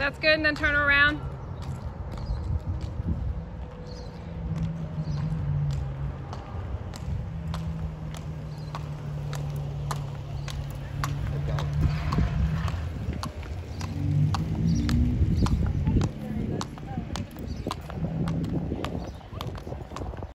That's good, and then turn around.